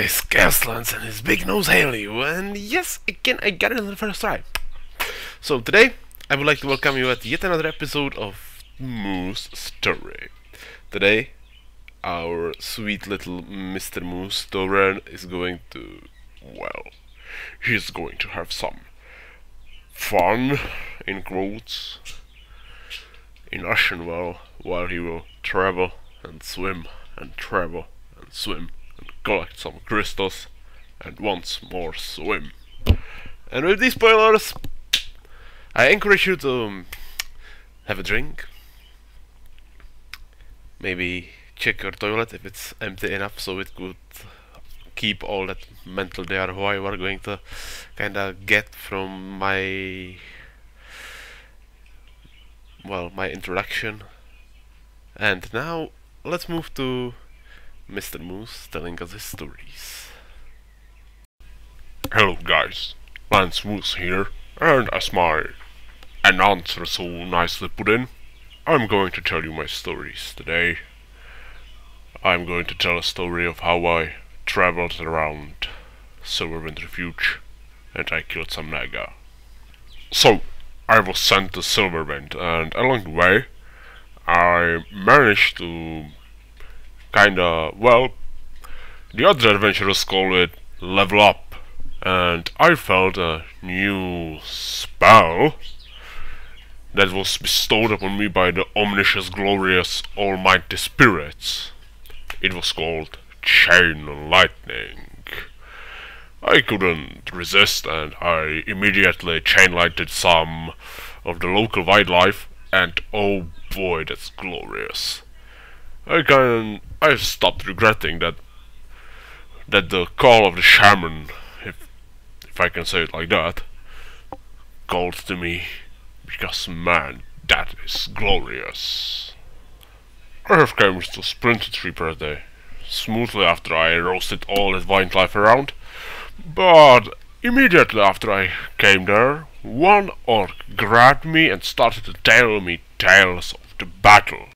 guys, Gaslands and his big nose you, and yes, again I got it on the first try. So today, I would like to welcome you at yet another episode of Moose Story. Today, our sweet little Mr. Moose Doran is going to, well, he's going to have some fun, in quotes, in Ashenvale, while he will travel and swim and travel and swim collect some crystals and once more swim. And with these spoilers, I encourage you to um, have a drink. Maybe check your toilet if it's empty enough so it could keep all that mental DRY we're going to kinda get from my well my introduction and now let's move to Mr. Moose telling us his stories. Hello guys, Lance Moose here, and as my announcer so nicely put in, I'm going to tell you my stories today. I'm going to tell a story of how I traveled around Silverwing Refuge and I killed some Naga. So, I was sent to Silverwing and along the way I managed to kinda, well, the other adventurers call it level up, and I felt a new spell that was bestowed upon me by the omniscious, glorious, almighty spirits. It was called Chain Lightning. I couldn't resist and I immediately chain lighted some of the local wildlife and oh boy that's glorious. I can I stopped regretting that that the call of the shaman, if if I can say it like that, called to me because man, that is glorious. I have come to Splinter Tree birthday, smoothly after I roasted all that life around, but immediately after I came there, one orc grabbed me and started to tell me tales of the battle.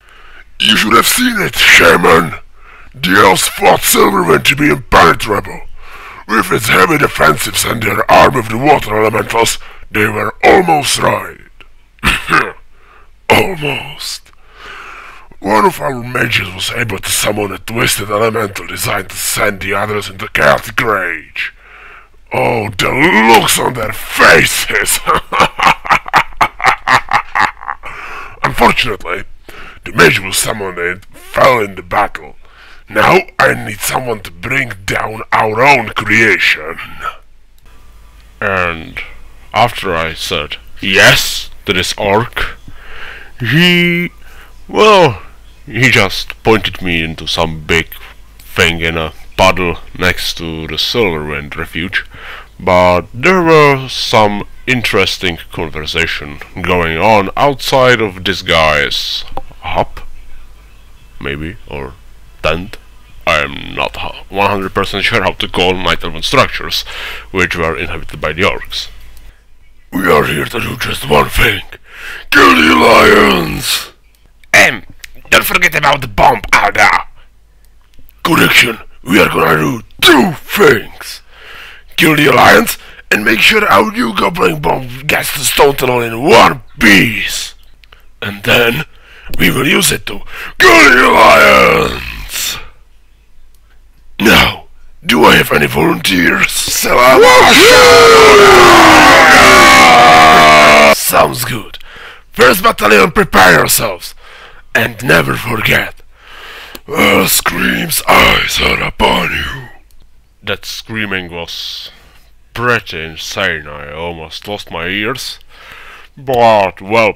You should have seen it, Shaman! The elves fought Silverwing to be impenetrable. With its heavy defensives and their arm of the water elementals, they were almost right. almost. One of our mages was able to summon a twisted elemental designed to send the others into chaotic rage. Oh, the looks on their faces! Unfortunately, mage who summoned it fell in the battle. Now I need someone to bring down our own creation. And after I said yes to this orc, he, well, he just pointed me into some big thing in a puddle next to the Silverwing refuge, but there were some interesting conversation going on outside of this guy's hut, maybe, or tent. I'm not 100% sure how to call Night Elven structures, which were inhabited by the orcs. We are here to do just one thing. Kill the lions! Um, don't forget about the bomb, Alda! Correction, we are gonna do two things. Kill the alliance and make sure our new goblin bomb gets the stone tunnel in one piece. And then we will use it to kill the lions! Now, do I have any volunteers? Sounds good. First battalion, prepare yourselves. And never forget, Scream's eyes are upon you. That screaming was pretty insane. I almost lost my ears. But, well,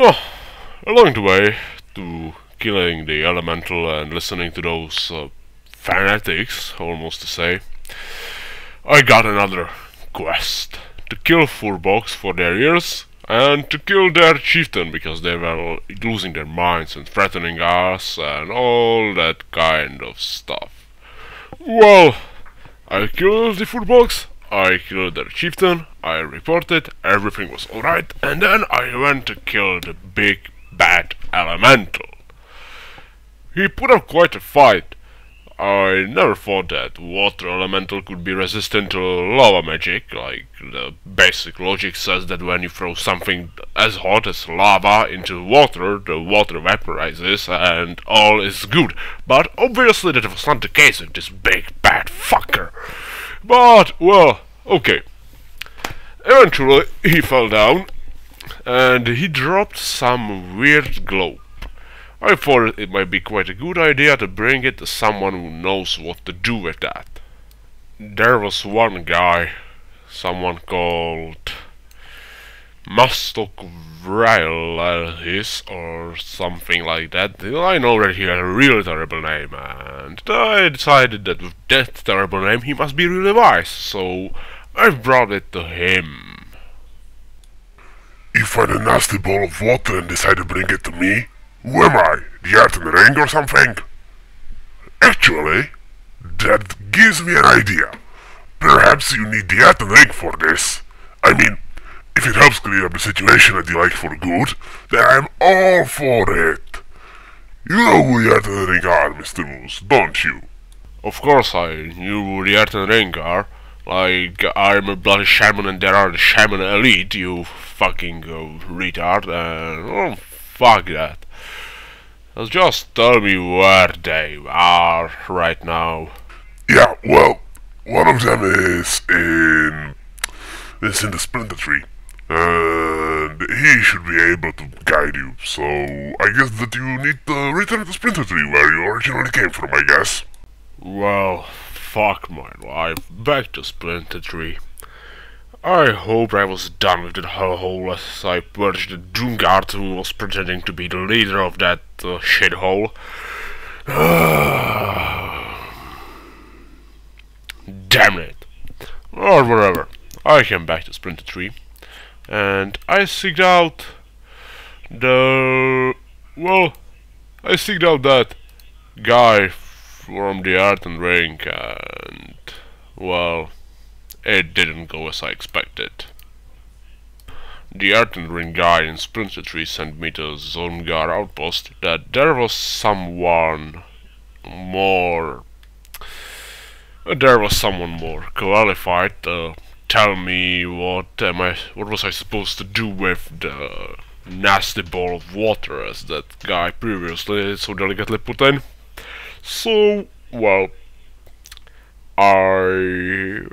huh, along the way to killing the elemental and listening to those uh, fanatics, almost to say, I got another quest to kill Furbolgs for their ears and to kill their chieftain because they were losing their minds and threatening us and all that kind of stuff. Well, I killed the Furbolgs, I killed their chieftain, I reported, everything was alright, and then I went to kill the big bad elemental. He put up quite a fight. I never thought that water elemental could be resistant to lava magic, like the basic logic says that when you throw something as hot as lava into water, the water vaporizes and all is good. But obviously that was not the case with this big bad fucker. But, well, okay. Eventually, he fell down, and he dropped some weird globe. I thought it might be quite a good idea to bring it to someone who knows what to do with that. There was one guy, someone called Mastok Vrailis or something like that. I know that he had a really terrible name, and I decided that with that terrible name he must be really wise, so I brought it to him. You find a nasty ball of water and decide to bring it to me? Who am I? The Earth in the Ring or something? Actually, that gives me an idea. Perhaps you need the Earthen Ring for this. I mean, if it helps clear up the situation that you like for good, then I'm all for it. You know who the Earth in the Ring are, Mr. Moose, don't you? Of course I knew who the Earthen Ring are. Like, I'm a bloody shaman and there are the shaman elite, you fucking uh, retard, and oh, fuck that. Just tell me where they are right now. Yeah, well, one of them is in is in the splinter tree, and he should be able to guide you. So I guess that you need to return to splinter tree where you originally came from. I guess. Well, fuck my life. Back to splinter tree. I hope I was done with the hellhole as I purged the Doomguard who was pretending to be the leader of that uh, shithole. Damn it. Or whatever. I came back to Splinter Tree and I seeked out the... well, I seeked out that guy from the Earthen Ring and, well, it didn't go as I expected. The Earthen Ring guy in Splinter Tree sent me to Zoramgar outpost that there was someone more... There was someone more qualified to tell me what am I, what was I supposed to do with the nasty ball of water as that guy previously so delicately put in. So, well, I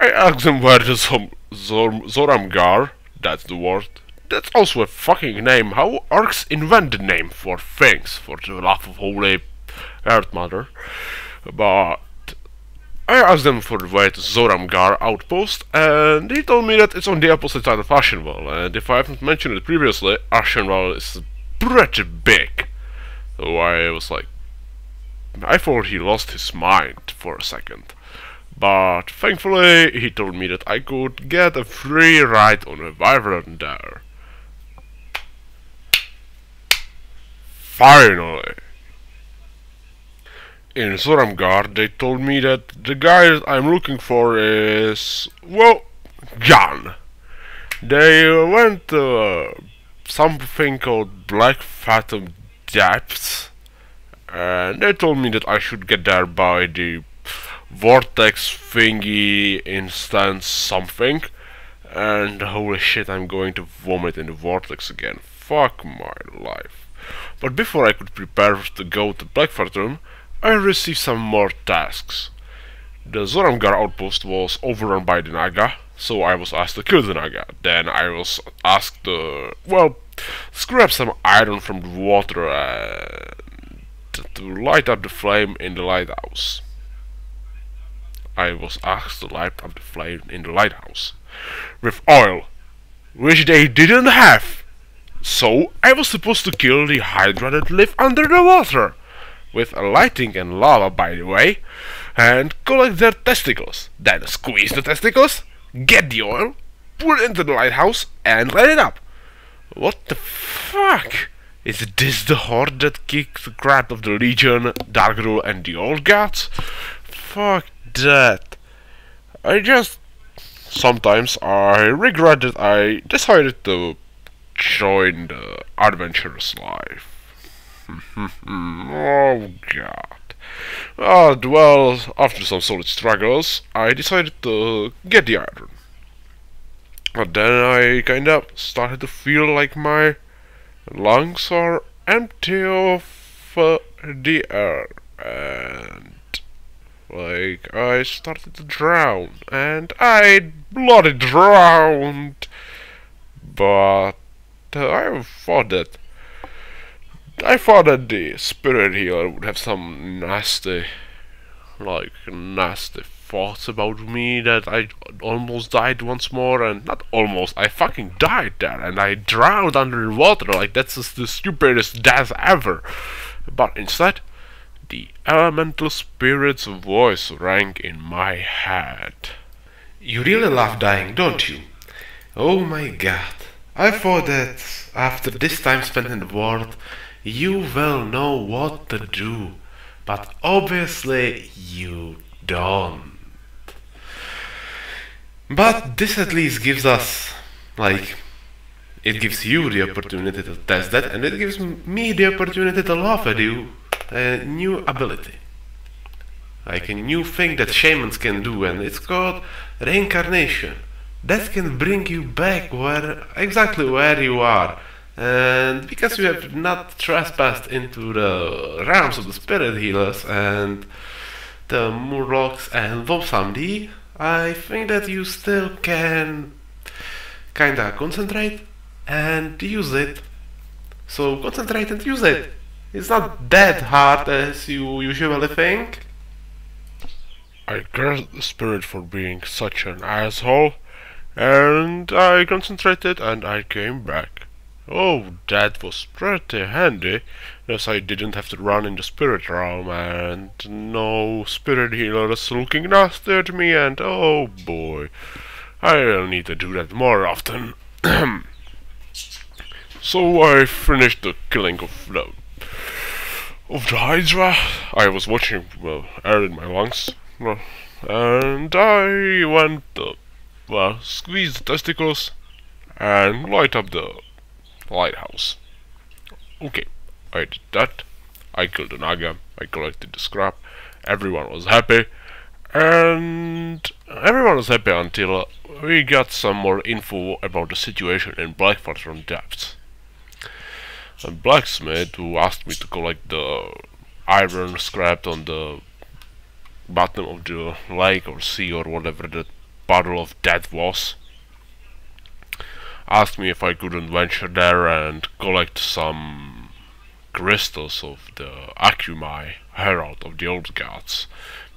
I asked him where the Zor Zoramgar, that's the word, that's also a fucking name. How orcs invent the name for things, for the love of holy Earth Mother. But I asked them for the way to Zoramgar outpost, and they told me that it's on the opposite side of Ashenvale, and if I haven't mentioned it previously, Ashenvale is pretty big. So I was like, I thought he lost his mind for a second. But thankfully he told me that I could get a free ride on a Wyvern there. Finally! In Zoramgar they told me that the guy I'm looking for is, well, Jan. They went to uh, something called Black Fathom Depths and they told me that I should get there by the vortex thingy instance something and holy shit I'm going to vomit in the vortex again fuck my life but before I could prepare to go to Blackfathom I received some more tasks. The Zoramgar outpost was overrun by the Naga so I was asked to kill the Naga. Then I was asked to well scrap some iron from the water and to light up the flame in the lighthouse. I was asked to light up the flame in the lighthouse with oil, which they didn't have. So I was supposed to kill the hydra that lived under the water, with lighting and lava by the way, and collect their testicles. Then squeeze the testicles, get the oil, put it into the lighthouse, and light it up. What the fuck? Is this the horde that kicked the crap of the Legion, Darkrool, and the Old Gods? Fuck that. I just sometimes I regret that I decided to join the adventurous life. oh god. But, well, after some solid struggles, I decided to get the iron. But then I kind of started to feel like my lungs are empty of uh, the air. And, like, I started to drown. And I bloody drowned. But uh, I thought that I thought that the spirit healer would have some nasty, like, nasty thoughts about me that I almost died once more, and not almost, I fucking died there, and I drowned under the water, like, that's just the stupidest death ever. But instead, the elemental spirit's voice rang in my head. You really love dying, don't you? Oh my god. I thought that after this time spent in the world, you will know what to do, but obviously you don't. But this at least gives us, like, it gives you the opportunity to test that, and it gives me the opportunity to laugh at you a new ability. Like a new thing that shamans can do, and it's called reincarnation. That can bring you back where exactly where you are and because you have not trespassed into the realms of the spirit healers and the Murlocs and Bwonsamdi, I think that you still can kinda concentrate and use it. So concentrate and use it. It's not that hard as you usually think. I curse the spirit for being such an asshole, and I concentrated and I came back. Oh, that was pretty handy, as I didn't have to run in the spirit realm, and no spirit healers looking nasty at me, and oh boy, I'll need to do that more often. so I finished the killing of the, of the Hydra. I was watching well, air in my lungs, and I went to, well, squeeze the testicles and light up the lighthouse. Okay, I did that. I killed the Naga. I collected the scrap. Everyone was happy. And everyone was happy until we got some more info about the situation in Blackfathom depths. A blacksmith who asked me to collect the iron scrap on the bottom of the lake or sea or whatever the puddle of death was asked me if I couldn't venture there and collect some crystals of the Akumai Herald of the Old Gods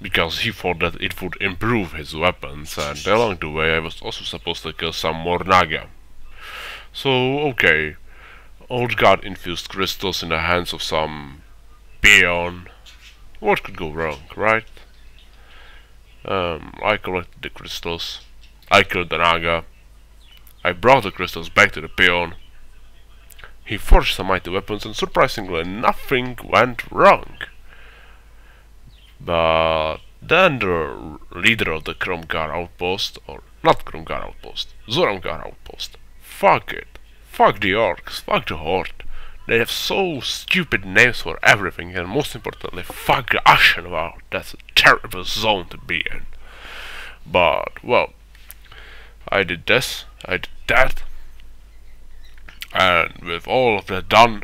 because he thought that it would improve his weapons and along the way I was also supposed to kill some more Naga. So okay, Old God infused crystals in the hands of some peon. What could go wrong, right? Um, I collected the crystals. I killed the Naga. I brought the crystals back to the peon. He forged some mighty weapons and surprisingly nothing went wrong. But then the leader of the Kromgar outpost, or not Kromgar outpost, Zoramgar outpost, fuck it, fuck the orcs, fuck the horde. They have so stupid names for everything and most importantly, fuck the Ashenvale, that's a terrible zone to be in. But, well, I did this, I did that, and with all of that done,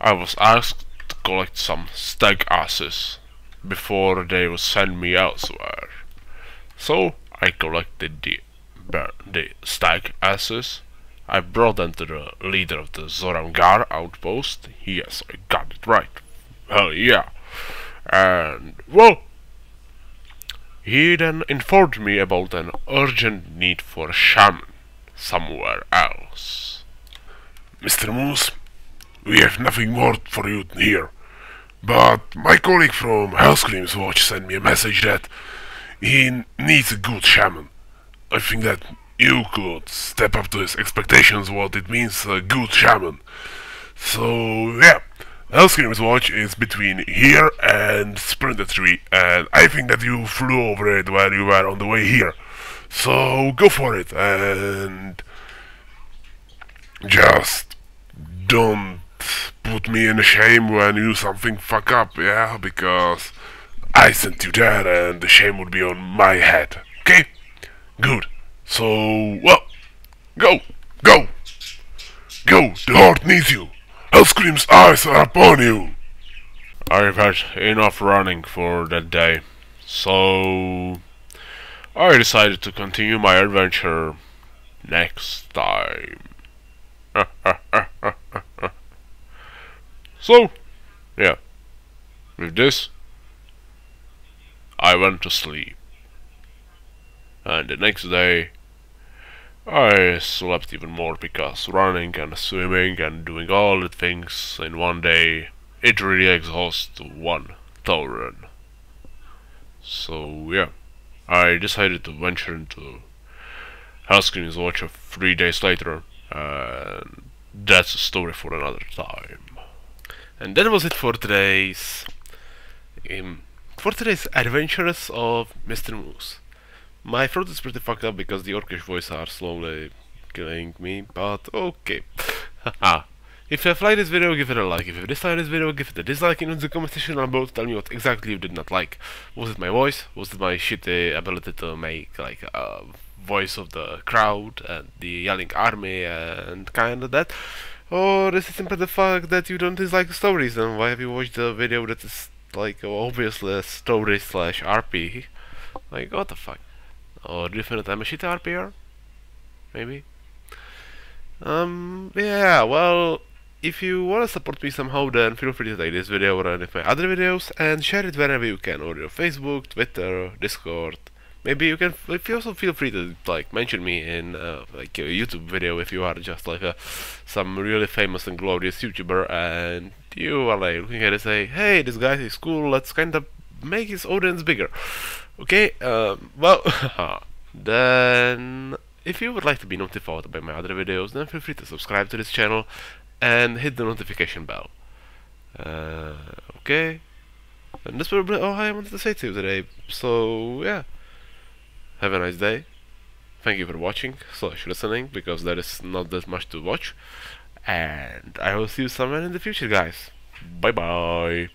I was asked to collect some stag asses before they would send me elsewhere. So I collected the the stag asses. I brought them to the leader of the Zoramgar outpost. Yes, I got it right. Hell yeah. And, well, he then informed me about an urgent need for a shaman somewhere else. Mr. Moose, we have nothing more for you here. But my colleague from Hellscream's Watch sent me a message that he needs a good shaman. I think that you could step up to his expectations what it means a good shaman. So yeah, Hellscream's watch is between here and Splinter Tree, and I think that you flew over it while you were on the way here. So go for it, and just don't put me in a shame when you something fuck up, yeah? Because I sent you there and the shame would be on my head, okay? Good. So, well, go, go, go, the heart needs you. Hellscream's eyes are upon you. I've had enough running for that day, so I decided to continue my adventure next time. so, yeah, with this, I went to sleep. And the next day, I slept even more because running and swimming and doing all the things in one day it really exhausts one Tauren. So yeah, I decided to venture into Hellscream's Watch three days later, and that's a story for another time. And that was it for today's um, for today's adventures of Mr. Moose. My throat is pretty fucked up because the orcish voices are slowly killing me, but okay. If you have liked this video, give it a like. If you disliked this video, give it a dislike. In the comment section below, tell me what exactly you did not like. Was it my voice? Was it my shitty ability to make like a voice of the crowd and the yelling army and kind of that? Or is it simply the fact that you don't dislike stories and why have you watched a video that is like obviously a story slash RP? Like what the fuck? Or do you think that I'm a shitty RPer? Maybe? Um, yeah, well, if you want to support me somehow, then feel free to take this video or any of my other videos and share it wherever you can, on your Facebook, Twitter, Discord. Maybe you can. If you also feel free to like mention me in uh, like a YouTube video if you are just like a some really famous and glorious YouTuber and you are like looking at it and say, hey, this guy is cool. Let's kind of make his audience bigger. Okay. Um, well, then if you would like to be notified about my other videos, then feel free to subscribe to this channel and hit the notification bell. Uh, okay. And that's probably all I wanted to say to you today. So, yeah. Have a nice day. Thank you for watching, slash listening, because there is not that much to watch. And I will see you somewhere in the future, guys. Bye bye.